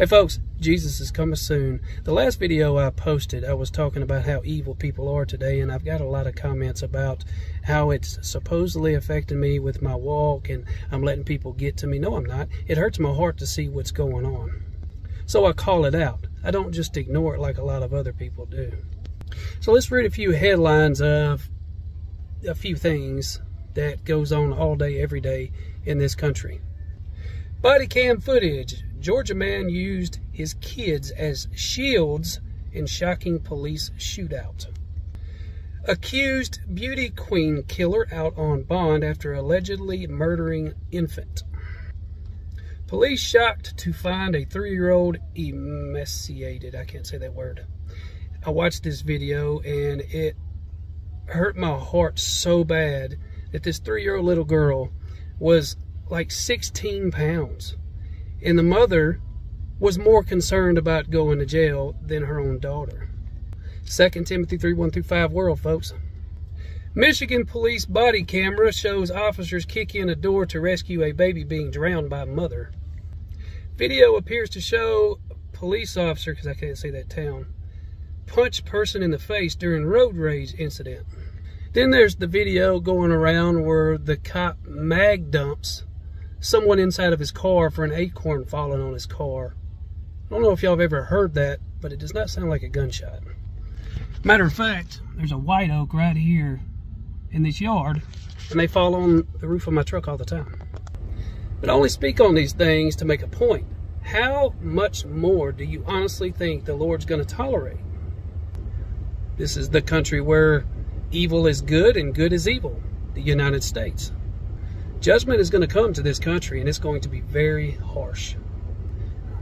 Hey folks, Jesus is coming soon. The last video I posted, I was talking about how evil people are today, and I've got a lot of comments about how it's supposedly affecting me with my walk, and I'm letting people get to me. No, I'm not. It hurts my heart to see what's going on. So I call it out. I don't just ignore it like a lot of other people do. So let's read a few headlines of a few things that goes on all day, every day in this country. Body cam footage Georgia man used his kids as shields in shocking police shootout. Accused beauty queen killer out on bond after allegedly murdering infant. Police shocked to find a three-year-old emaciated. I can't say that word. I watched this video and it hurt my heart so bad that this three-year-old little girl was like 16 pounds. And the mother was more concerned about going to jail than her own daughter. 2 Timothy 3 1 through 5 world, folks. Michigan police body camera shows officers kick in a door to rescue a baby being drowned by mother. Video appears to show police officer, because I can't say that town, punch person in the face during road rage incident. Then there's the video going around where the cop mag dumps someone inside of his car for an acorn falling on his car. I don't know if y'all have ever heard that, but it does not sound like a gunshot. Matter of fact, there's a white oak right here in this yard, and they fall on the roof of my truck all the time. But I only speak on these things to make a point. How much more do you honestly think the Lord's going to tolerate? This is the country where evil is good and good is evil, the United States. Judgment is going to come to this country and it's going to be very harsh.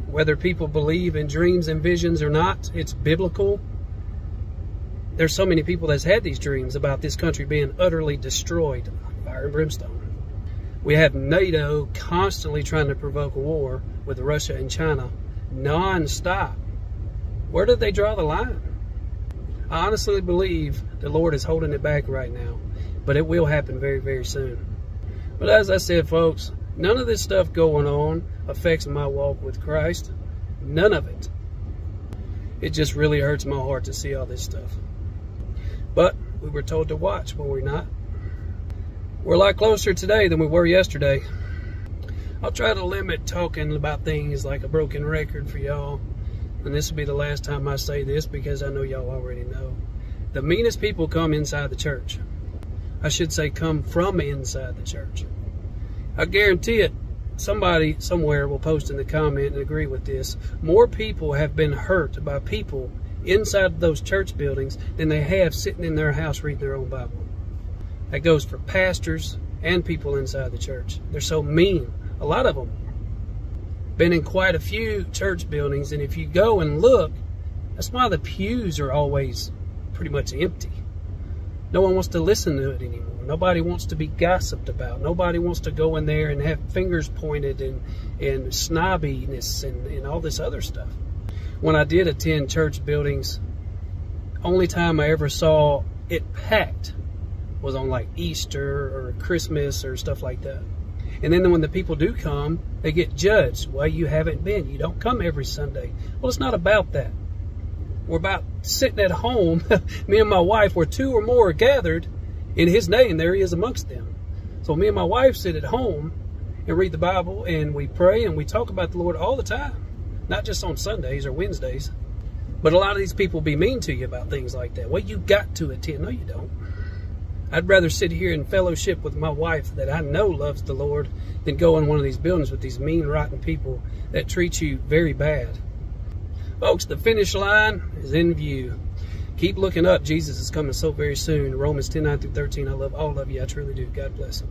Whether people believe in dreams and visions or not, it's biblical. There's so many people that's had these dreams about this country being utterly destroyed fire and brimstone. We have NATO constantly trying to provoke a war with Russia and China non-stop. Where did they draw the line? I honestly believe the Lord is holding it back right now, but it will happen very, very soon. But as I said, folks, none of this stuff going on affects my walk with Christ. None of it. It just really hurts my heart to see all this stuff. But we were told to watch, were we not? We're a lot closer today than we were yesterday. I'll try to limit talking about things like a broken record for y'all. And this will be the last time I say this because I know y'all already know. The meanest people come inside the church. I should say come from inside the church. I guarantee it, somebody somewhere will post in the comment and agree with this. More people have been hurt by people inside those church buildings than they have sitting in their house reading their own Bible. That goes for pastors and people inside the church. They're so mean. A lot of them. Been in quite a few church buildings, and if you go and look, that's why the pews are always pretty much empty. No one wants to listen to it anymore. Nobody wants to be gossiped about. Nobody wants to go in there and have fingers pointed and, and snobbiness and, and all this other stuff. When I did attend church buildings, only time I ever saw it packed was on like Easter or Christmas or stuff like that. And then when the people do come, they get judged. Well, you haven't been. You don't come every Sunday. Well, it's not about that. We're about sitting at home, me and my wife, where two or more gathered in his name, there he is amongst them. So me and my wife sit at home and read the Bible and we pray and we talk about the Lord all the time. Not just on Sundays or Wednesdays. But a lot of these people be mean to you about things like that. Well, you got to attend. No, you don't. I'd rather sit here in fellowship with my wife that I know loves the Lord than go in one of these buildings with these mean, rotten people that treat you very bad. Folks, the finish line is in view. Keep looking up. Jesus is coming so very soon. Romans 10 9 through 13. I love all of you. I truly do. God bless.